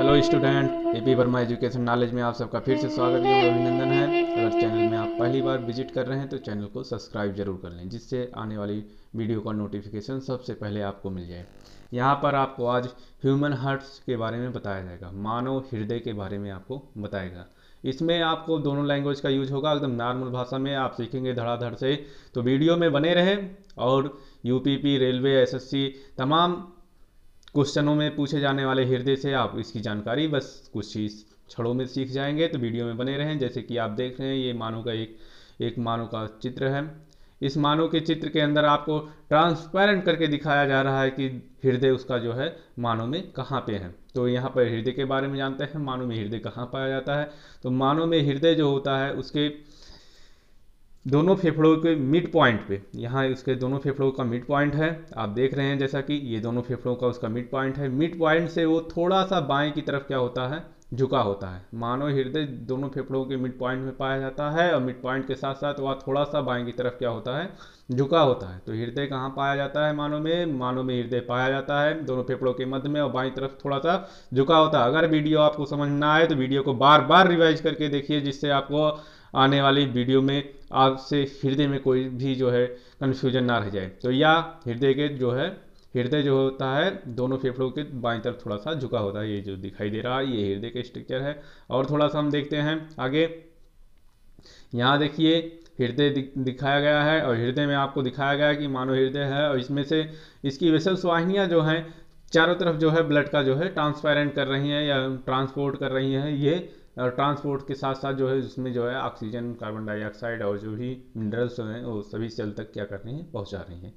Hello student AP Verma education knowledge में आप सबका फिर से स्वागत एवं अभिनंदन है। अगर चैनल में आप पहली बार विज़िट कर रहे हैं तो चैनल को सब्सक्राइब ज़रूर कर लें, जिससे आने वाली वीडियो का नोटिफिकेशन सबसे पहले आपको मिल जाए। यहाँ पर आपको आज ह्यूमन हार्ट्स के बारे में बताया जाएगा, मानव हृदय के बारे में आपको बताएगा। इसमें आपको दोनों लैंग्वेज का यूज़ होगा, एकदम नॉर्मल भाषा में, आप सीखेंगे धड़ाधड़ से। तो वीडियो में बने रहें और यूपीपी रेलवे एसएससी तमाम क्वेश्चनों में पूछे जाने वाले हृदय से आप इसकी जानकारी बस कुछ चीज़ क्षणों में सीख जाएँगे। तो वीडियो में बने रहें। जैसे कि आप देख रहे हैं, ये मानव का एक एक मानव का चित्र है। इस मानव के चित्र के अंदर आपको ट्रांसपेरेंट करके दिखाया जा रहा है कि हृदय उसका जो है, मानव में कहाँ पे है। तो यहाँ पर हृदय के बारे में जानते हैं। मानव में हृदय कहाँ पाया जाता है? तो मानव में हृदय जो होता है, उसके दोनों फेफड़ों के मिड पॉइंट पे। यहाँ उसके दोनों फेफड़ों का मिड पॉइंट है। आप देख रहे हैं जैसा कि ये दोनों फेफड़ों का उसका मिड पॉइंट है। मिड पॉइंट से वो थोड़ा सा बाएँ की तरफ़ क्या होता है? झुका होता है। मानव हृदय दोनों फेफड़ों के मिड पॉइंट में पाया जाता है और मिड पॉइंट के साथ साथ वह थोड़ा सा बाएँ की तरफ़ क्या होता है? झुका होता है। तो हृदय कहाँ पाया जाता है मानव में? मानव में हृदय पाया जाता है दोनों फेफड़ों के मध्य में और बाई तरफ़ थोड़ा सा झुका होता है। अगर वीडियो आपको समझ ना आए तो वीडियो को बार बार रिवाइज करके देखिए, जिससे आपको आने वाली वीडियो में आपसे हृदय में कोई भी जो है कन्फ्यूज़न ना रह जाए। तो या हृदय के जो है, हृदय जो होता है, दोनों फेफड़ों के बाईं तरफ़ थोड़ा सा झुका होता है, ये जो दिखाई दे रहा है, ये हृदय का स्ट्रक्चर है। और थोड़ा सा हम देखते हैं आगे। यहाँ देखिए, हृदय दिखाया गया है और हृदय में आपको दिखाया गया है कि मानव हृदय है और इसमें से इसकी वेसल्स वाहिनियाँ जो हैं, चारों तरफ़ जो है ब्लड का जो है ट्रांसपेरेंट कर रही हैं या ट्रांसपोर्ट कर रही हैं। ये ट्रांसपोर्ट के साथ साथ जो है उसमें जो है ऑक्सीजन कार्बन डाइऑक्साइड और जो भी मिनरल्स हैं, वो सभी सेल तक क्या कर रहे हैं, पहुँचा रहे हैं।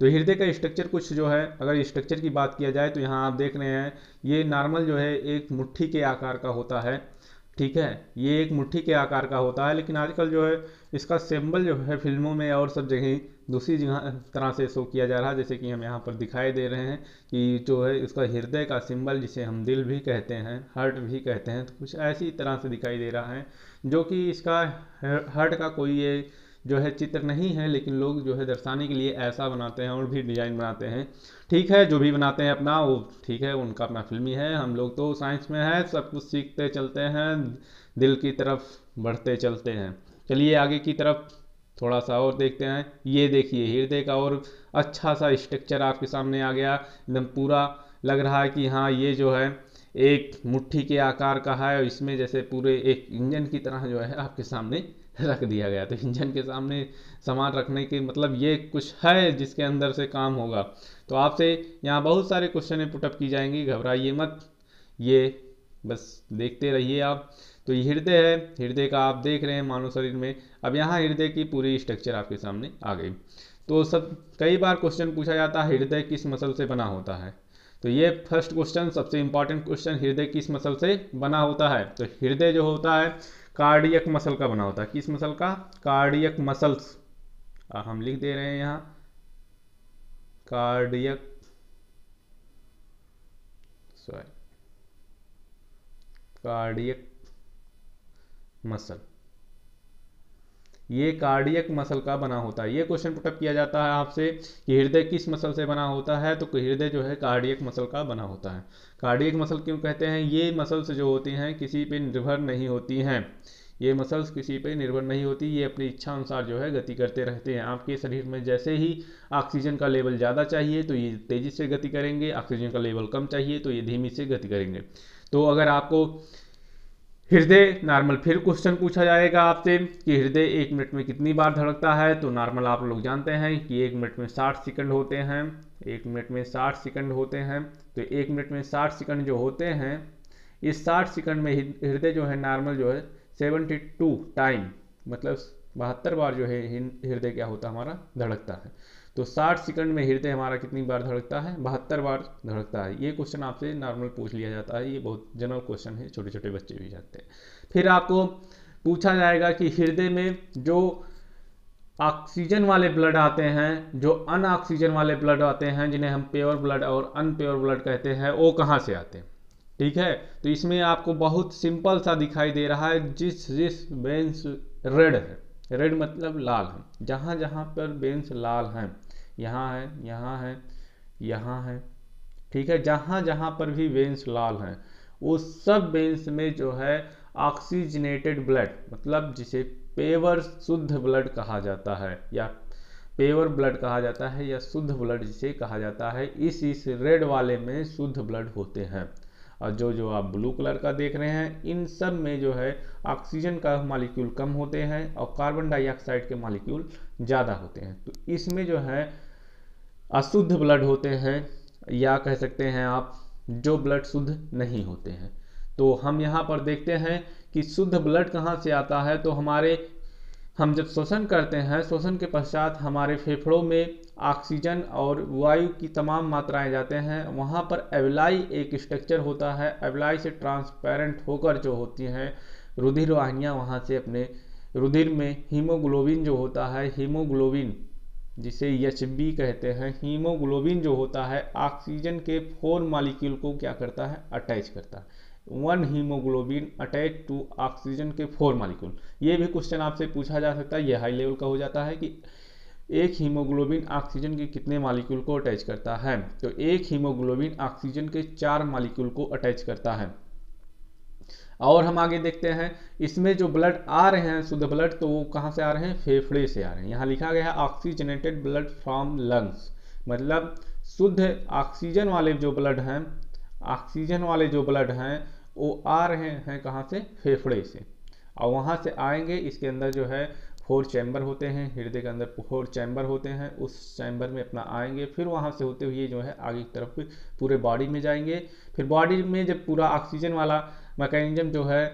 तो हृदय का स्ट्रक्चर कुछ जो है, अगर स्ट्रक्चर की बात किया जाए तो यहाँ आप देख रहे हैं, ये नॉर्मल जो है, एक मुट्ठी के आकार का होता है। ठीक है? ये एक मुट्ठी के आकार का होता है, लेकिन आजकल जो है, इसका सिंबल जो है फ़िल्मों में और सब जगह दूसरी जगह तरह से शो किया जा रहा है, जैसे कि हम यहाँ पर दिखाई दे रहे हैं कि जो है इसका हृदय का सिंबल जिसे हम दिल भी कहते हैं हर्ट भी कहते हैं तो कुछ ऐसी तरह से दिखाई दे रहा है, जो कि इसका हर्ट का कोई ये जो है चित्र नहीं है, लेकिन लोग जो है दर्शाने के लिए ऐसा बनाते हैं और भी डिज़ाइन बनाते हैं। ठीक है, जो भी बनाते हैं अपना, वो ठीक है, उनका अपना फिल्मी है हम लोग तो साइंस में है, सब कुछ सीखते चलते हैं, दिल की तरफ़ बढ़ते चलते हैं। चलिए आगे की तरफ़ थोड़ा सा और देखते हैं। ये देखिए, हृदय का और अच्छा सा स्ट्रक्चर आपके सामने आ गया। एकदम पूरा लग रहा है कि हाँ ये जो है एक मुट्ठी के आकार का है, और इसमें जैसे पूरे एक इंजन की तरह जो है आपके सामने रख दिया गया। तो इंजन के सामने सामान रखने के मतलब ये कुछ है जिसके अंदर से काम होगा। तो आपसे यहाँ बहुत सारे क्वेश्चन पुटअप की जाएँगी, घबराइए मत। ये, बस देखते रहिए आप। तो ये हृदय है, हृदय का आप देख रहे हैं मानव शरीर में। अब यहाँ हृदय की पूरी स्ट्रक्चर आपके सामने आ गई। तो सब, कई बार क्वेश्चन पूछा जाता है, हृदय किस मसल से बना होता है? तो ये फ़र्स्ट क्वेश्चन सबसे इंपॉर्टेंट क्वेश्चन हृदय किस मसल से बना होता है? तो हृदय जो होता है कार्डियक मसल का बना होता है। किस मसल का? कार्डियक मसल्स हम लिख दे रहे हैं यहाँ। कार्डियक सॉरी कार्डियक मसल ये कार्डियक मसल का बना होता है। ये क्वेश्चन पुटअप किया जाता है आपसे कि हृदय किस मसल से बना होता है तो हृदय जो है कार्डियक मसल का बना होता है। कार्डियक मसल क्यों कहते हैं? ये मसल्स जो होती हैं, किसी पे निर्भर नहीं होती हैं। ये मसल्स किसी पे निर्भर नहीं होती, ये अपनी इच्छा अनुसार जो है गति करते रहते हैं। आपके शरीर में जैसे ही ऑक्सीजन का लेवल ज़्यादा चाहिए तो ये तेज़ी से गति करेंगे ऑक्सीजन का लेवल कम चाहिए तो ये धीमी से गति करेंगे। तो अगर आपको हृदय नॉर्मल फिर क्वेश्चन पूछा जाएगा आपसे कि हृदय एक मिनट में कितनी बार धड़कता है? तो नॉर्मल आप लोग जानते हैं कि एक मिनट में साठ सेकंड होते हैं। एक मिनट में साठ सेकंड होते हैं। तो एक मिनट में साठ सेकंड जो होते हैं, इस साठ सेकंड में हृदय जो है नॉर्मल जो है सेवेंटी टू टाइम मतलब बहत्तर बार जो है हृदय क्या होता है? हमारा धड़कता है। तो 60 सेकंड में हृदय हमारा कितनी बार धड़कता है? बहत्तर बार धड़कता है। ये क्वेश्चन आपसे नॉर्मल पूछ लिया जाता है। ये बहुत जनरल क्वेश्चन है। छोटे छोटे बच्चे भी जानते हैं। फिर आपको पूछा जाएगा कि हृदय में जो ऑक्सीजन वाले ब्लड आते हैं, जो अनऑक्सीजन वाले ब्लड आते हैं, जिन्हें हम प्योर ब्लड और अनप्योर ब्लड कहते हैं, वो कहाँ से आते हैं? ठीक है? तो इसमें आपको बहुत सिंपल सा दिखाई दे रहा है जिस जिस बेंस रेड है। रेड मतलब लाल है। जहाँ जहाँ पर बेंस लाल हैं, यहाँ है यहाँ है यहाँ है, ठीक है? जहाँ जहाँ पर भी वेंस लाल हैं, वो सब वेंस में जो है ऑक्सीजनेटेड ब्लड मतलब जिसे पेवर शुद्ध ब्लड कहा जाता है, या पेवर ब्लड कहा जाता है, या शुद्ध ब्लड जिसे कहा जाता है, इस इस रेड वाले में शुद्ध ब्लड होते हैं। और जो जो आप ब्लू कलर का देख रहे हैं, इन सब में जो है ऑक्सीजन का मालिक्यूल कम होते हैं और कार्बन डाइऑक्साइड के मालिक्यूल ज़्यादा होते हैं। तो इसमें जो है अशुद्ध ब्लड होते हैं, या कह सकते हैं आप जो ब्लड शुद्ध नहीं होते हैं। तो हम यहाँ पर देखते हैं कि शुद्ध ब्लड कहाँ से आता है तो हमारे हम जब श्वसन करते हैं, श्वसन के पश्चात हमारे फेफड़ों में ऑक्सीजन और वायु की तमाम मात्राएँ जाते हैं, वहाँ पर एवलाई एक स्ट्रक्चर होता है, एवलाई से ट्रांसपेरेंट होकर जो होती हैं रुधिर वाहिनियाँ वहाँ से अपने रुधिर में हीमोग्लोबिन जो होता है, हीमोग्लोबिन, जिसे एच कहते हैं, हीमोग्लोबिन जो होता है, ऑक्सीजन के फोर मालिक्यूल को क्या करता है अटैच करता है। One haemoglobin attach to oxygen के फोर मालिक्यूल ये भी क्वेश्चन आपसे पूछा जा सकता है, ये हाई लेवल का हो जाता है कि एक हीमोग्लोबिन ऑक्सीजन के कितने मालिक्यूल को अटैच करता है? तो एक हीमोग्लोबिन ऑक्सीजन के चार मालिक्यूल को अटैच करता है। और हम आगे देखते हैं, इसमें जो ब्लड आ रहे हैं, शुद्ध ब्लड तो वो कहाँ से आ रहे हैं? फेफड़े से आ रहे हैं। यहाँ लिखा गया है ऑक्सीजनेटेड ब्लड फ्रॉम लंग्स मतलब शुद्ध ऑक्सीजन वाले जो ब्लड हैं, ऑक्सीजन वाले जो ब्लड हैं, वो आ रहे हैं कहाँ से? फेफड़े से। और वहाँ से आएँगे, इसके अंदर जो है फोर चैम्बर होते हैं, हृदय के अंदर फोर चैम्बर होते हैं, उस चैम्बर में अपना आएँगे, फिर वहाँ से होते हुए जो है आगे की तरफ़ पूरे बॉडी में जाएँगे। फिर बॉडी में जब पूरा ऑक्सीजन वाला मैकेनिज्म जो है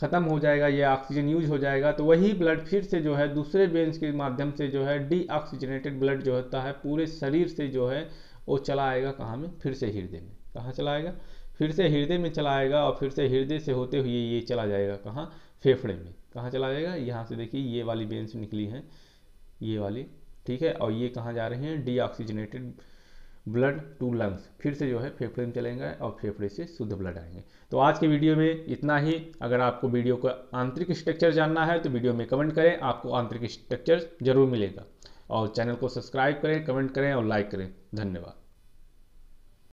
ख़त्म हो जाएगा, ये ऑक्सीजन यूज़ हो जाएगा तो वही ब्लड फिर से जो है दूसरे वेंस के माध्यम से जो है डीऑक्सीजनेटेड ब्लड जो होता है, पूरे शरीर से जो है वो चला आएगा कहाँ में? फिर से हृदय में। कहाँ चला आएगा? फिर से हृदय में चला आएगा और फिर से हृदय से होते हुए ये चला जाएगा कहाँ? फेफड़े में। कहाँ चला जाएगा? यहाँ से देखिए, ये वाली बेंस निकली है। ये वाली, ठीक है? और ये कहाँ जा रहे हैं? डीऑक्सीजनेटेड ब्लड टू लंग्स फिर से जो है, फेफड़े में चलेंगे और फेफड़े से शुद्ध ब्लड आएँगे। तो आज के वीडियो में इतना ही। अगर आपको वीडियो का आंतरिक स्ट्रक्चर जानना है तो वीडियो में कमेंट करें। आपको आंतरिक स्ट्रक्चर ज़रूर मिलेगा। और चैनल को सब्सक्राइब करें कमेंट करें और लाइक करें। धन्यवाद।